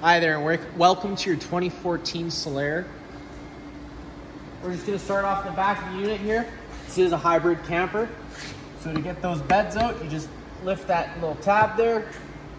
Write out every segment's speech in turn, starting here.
Hi there, and welcome to your 2014 Solaire. We're just gonna start off the back of the unit here. This is a hybrid camper. So to get those beds out, you just lift that little tab there,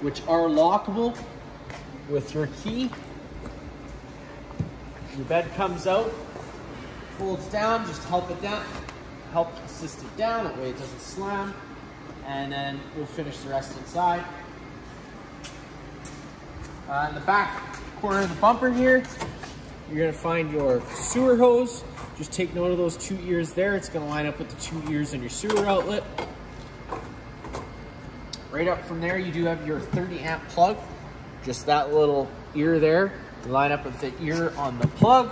which are lockable with your key. Your bed comes out, folds down, just help it down, help assist it down, that way it doesn't slam. And then we'll finish the rest inside. Uh, in the back corner of the bumper here, you're gonna find your sewer hose. Just take note of those two ears there. It's gonna line up with the two ears in your sewer outlet. Right up from there, you do have your 30 amp plug. Just that little ear there. line up with the ear on the plug.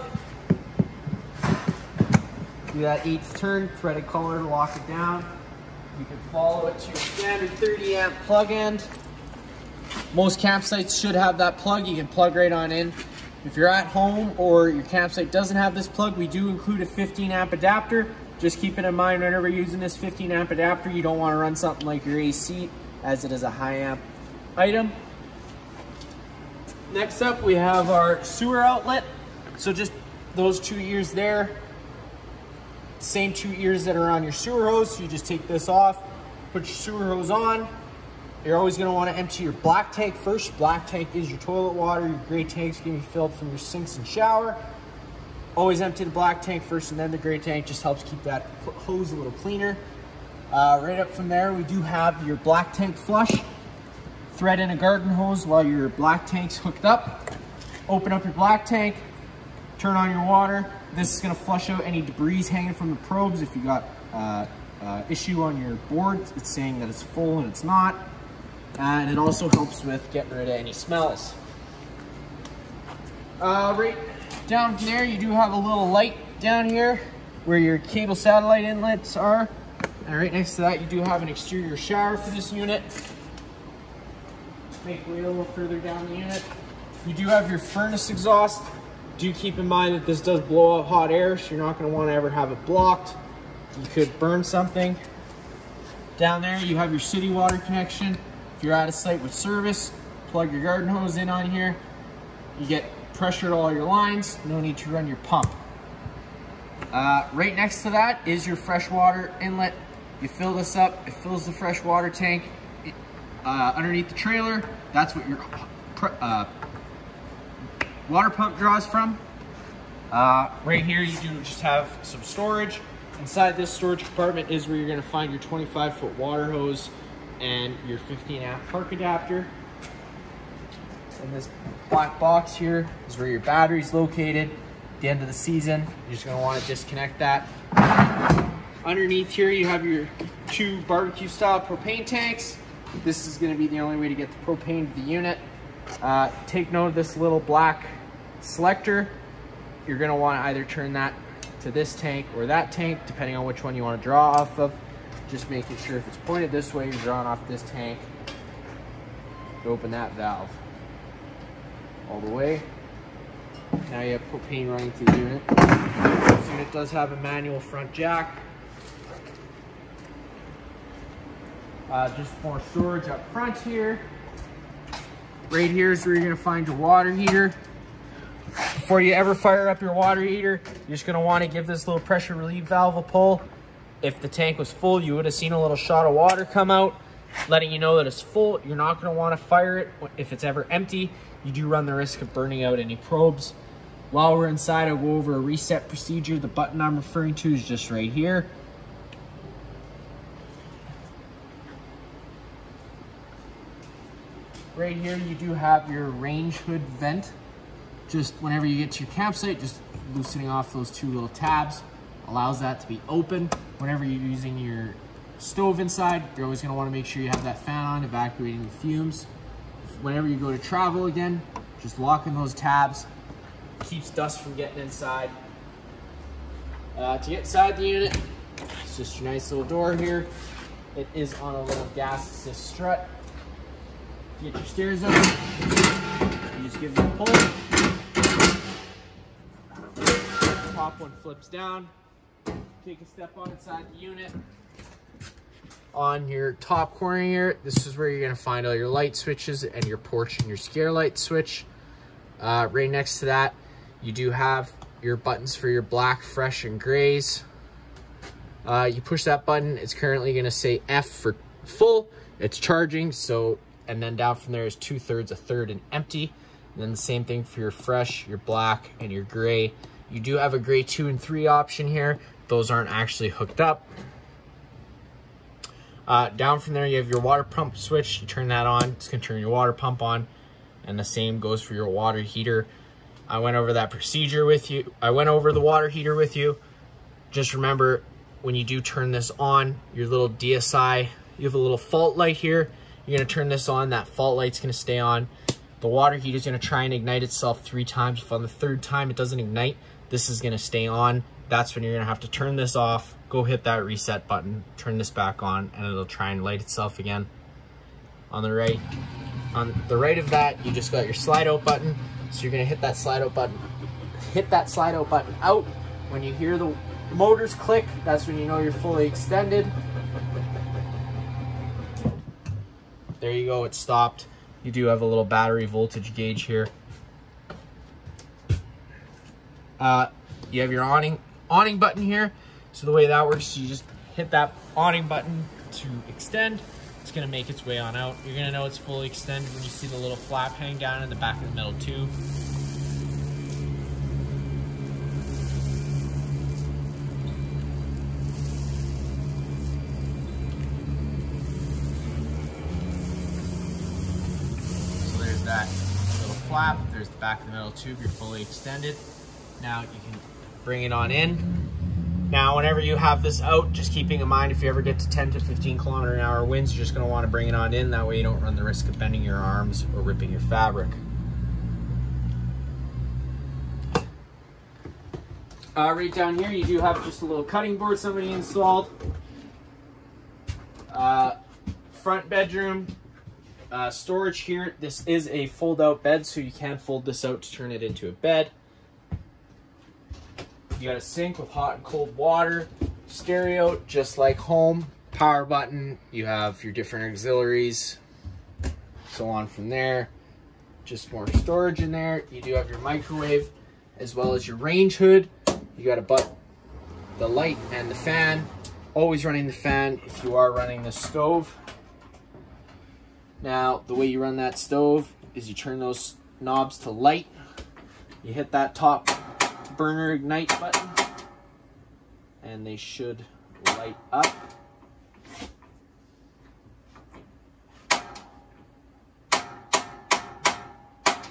Do that eighth turn, threaded collar to lock it down. You can follow it to your standard 30 amp plug end. Most campsites should have that plug. You can plug right on in. If you're at home or your campsite doesn't have this plug, we do include a 15 amp adapter. Just keep it in mind whenever you're using this 15 amp adapter, you don't want to run something like your AC as it is a high amp item. Next up, we have our sewer outlet. So just those two ears there, same two ears that are on your sewer hose. So you just take this off, put your sewer hose on. You're always gonna wanna empty your black tank first. Black tank is your toilet water. Your gray tank's gonna be filled from your sinks and shower. Always empty the black tank first and then the gray tank just helps keep that hose a little cleaner. Uh, right up from there, we do have your black tank flush. Thread in a garden hose while your black tank's hooked up. Open up your black tank, turn on your water. This is gonna flush out any debris hanging from the probes. If you got uh, uh, issue on your board, it's saying that it's full and it's not. And it also helps with getting rid of any smells. Uh, right down there, you do have a little light down here where your cable satellite inlets are. And right next to that, you do have an exterior shower for this unit. Make way a little further down the unit. You do have your furnace exhaust. Do keep in mind that this does blow hot air, so you're not gonna wanna ever have it blocked. You could burn something. Down there, you have your city water connection. You're out of sight with service, plug your garden hose in on here. You get pressure to all your lines, no need to run your pump. Uh, right next to that is your freshwater inlet you fill this up, it fills the fresh water tank uh, underneath the trailer. That's what your uh, water pump draws from. Uh, right here, you do just have some storage. Inside this storage compartment is where you're gonna find your 25 foot water hose and your 15 amp park adapter. And this black box here is where your battery is located. At the end of the season, you're just gonna wanna disconnect that. Underneath here, you have your two barbecue style propane tanks. This is gonna be the only way to get the propane to the unit. Uh, take note of this little black selector. You're gonna wanna either turn that to this tank or that tank, depending on which one you wanna draw off of. Just making sure if it's pointed this way, you're drawing off this tank. To open that valve all the way. Now you have propane running through the unit. This unit does have a manual front jack. Uh, just more storage up front here. Right here is where you're gonna find your water heater. Before you ever fire up your water heater, you're just gonna wanna give this little pressure relief valve a pull. If the tank was full, you would have seen a little shot of water come out, letting you know that it's full. You're not gonna wanna fire it if it's ever empty. You do run the risk of burning out any probes. While we're inside, I'll go over a reset procedure. The button I'm referring to is just right here. Right here, you do have your range hood vent. Just whenever you get to your campsite, just loosening off those two little tabs allows that to be open. Whenever you're using your stove inside, you're always gonna wanna make sure you have that fan on, evacuating the fumes. Whenever you go to travel again, just locking those tabs, keeps dust from getting inside. Uh, to get inside the unit, it's just your nice little door here. It is on a little gas assist strut. Get your stairs up. You just give it a pull. Top one flips down. Take a step on inside the unit. On your top corner here, this is where you're gonna find all your light switches and your porch and your scare light switch. Uh, right next to that, you do have your buttons for your black, fresh, and grays. Uh, you push that button, it's currently gonna say F for full, it's charging, so, and then down from there is two thirds, a third, and empty. And then the same thing for your fresh, your black, and your gray. You do have a gray two and three option here. Those aren't actually hooked up. Uh, down from there, you have your water pump switch. You turn that on, it's gonna turn your water pump on. And the same goes for your water heater. I went over that procedure with you. I went over the water heater with you. Just remember, when you do turn this on, your little DSI, you have a little fault light here. You're gonna turn this on, that fault light's gonna stay on. The water heater is gonna try and ignite itself three times. If on the third time it doesn't ignite, this is gonna stay on. That's when you're gonna have to turn this off, go hit that reset button, turn this back on, and it'll try and light itself again. On the right, on the right of that, you just got your slide out button. So you're gonna hit that slide out button, hit that slide out button out. When you hear the motors click, that's when you know you're fully extended. There you go, it stopped. You do have a little battery voltage gauge here. Uh, you have your awning awning button here. So the way that works, you just hit that awning button to extend. It's gonna make its way on out. You're gonna know it's fully extended when you see the little flap hang down in the back of the metal tube. So there's that little flap. There's the back of the metal tube. You're fully extended. Now you can bring it on in. Now, whenever you have this out, just keeping in mind if you ever get to 10 to 15 kilometer an hour winds, you're just gonna wanna bring it on in. That way you don't run the risk of bending your arms or ripping your fabric. Uh, right down here, you do have just a little cutting board somebody installed. Uh, front bedroom, uh, storage here. This is a fold out bed, so you can fold this out to turn it into a bed. You got a sink with hot and cold water, stereo, just like home, power button. You have your different auxiliaries, so on from there. Just more storage in there. You do have your microwave as well as your range hood. You got a butt, the light and the fan. Always running the fan if you are running the stove. Now, the way you run that stove is you turn those knobs to light. You hit that top burner ignite button and they should light up.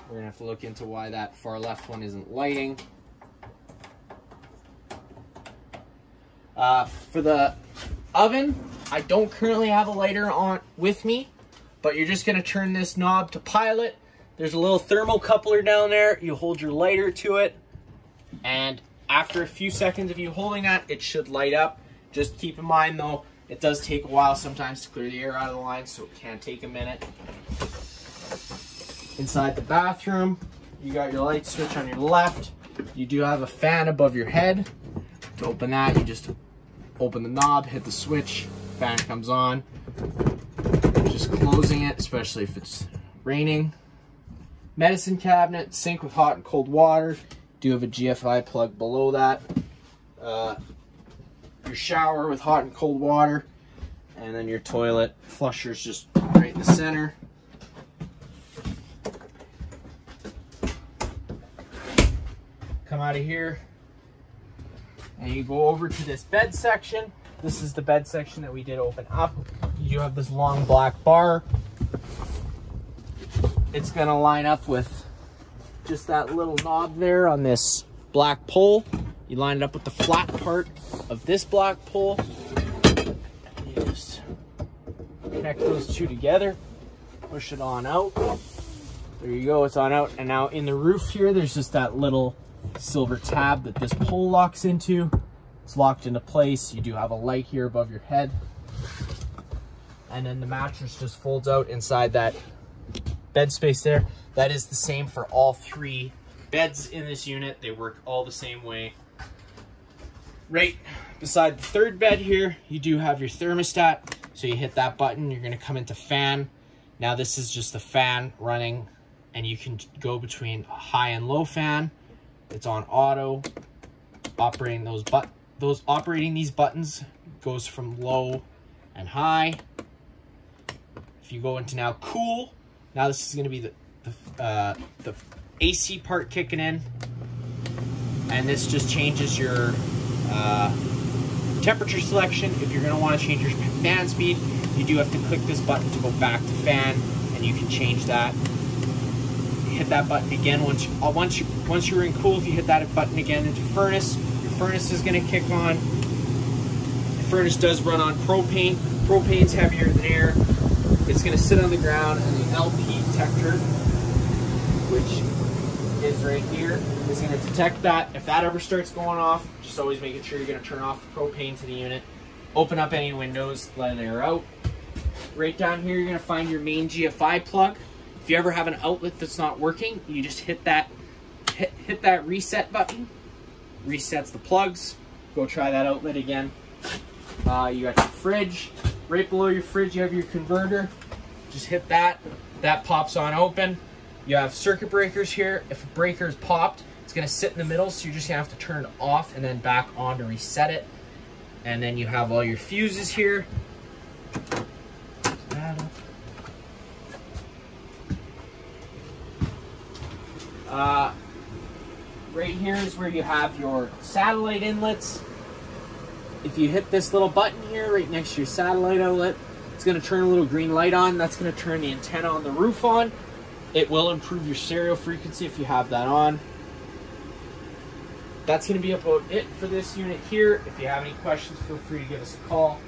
We're gonna have to look into why that far left one isn't lighting. Uh, for the oven, I don't currently have a lighter on with me, but you're just gonna turn this knob to pilot. There's a little thermocoupler down there. You hold your lighter to it, and after a few seconds of you holding that, it should light up. Just keep in mind though, it does take a while sometimes to clear the air out of the line, so it can take a minute. Inside the bathroom, you got your light switch on your left. You do have a fan above your head. To open that, you just open the knob, hit the switch, fan comes on. Just closing it, especially if it's raining. Medicine cabinet, sink with hot and cold water. Do have a GFI plug below that. Uh, your shower with hot and cold water. And then your toilet flusher's just right in the center. Come out of here, and you go over to this bed section. This is the bed section that we did open up. You have this long black bar. It's gonna line up with just that little knob there on this black pole. You line it up with the flat part of this black pole. You just connect those two together, push it on out. There you go, it's on out. And now in the roof here, there's just that little silver tab that this pole locks into. It's locked into place. You do have a light here above your head. And then the mattress just folds out inside that bed space there. That is the same for all three beds in this unit. They work all the same way. Right beside the third bed here, you do have your thermostat. So you hit that button, you're gonna come into fan. Now this is just the fan running and you can go between high and low fan. It's on auto. Operating those but those operating these buttons goes from low and high. If you go into now cool, now this is going to be the the, uh, the AC part kicking in, and this just changes your uh, temperature selection. If you're going to want to change your fan speed, you do have to click this button to go back to fan, and you can change that. hit that button again once you, uh, once you once you're in cool. If you hit that button again into furnace, your furnace is going to kick on. The furnace does run on propane. Propane's heavier than air. It's going to sit on the ground, LP detector, which is right here, is going to detect that. If that ever starts going off, just always making sure you're going to turn off the propane to the unit. Open up any windows, let air out. Right down here, you're going to find your main GFI plug. If you ever have an outlet that's not working, you just hit that hit, hit that reset button. Resets the plugs. Go try that outlet again. Uh, you got your fridge. Right below your fridge, you have your converter. Just hit that. That pops on open. You have circuit breakers here. If a breaker is popped, it's going to sit in the middle, so you're just going to have to turn it off and then back on to reset it. And then you have all your fuses here. Uh, right here is where you have your satellite inlets. If you hit this little button here right next to your satellite outlet, it's going to turn a little green light on. That's going to turn the antenna on the roof on. It will improve your stereo frequency if you have that on. That's going to be about it for this unit here. If you have any questions, feel free to give us a call.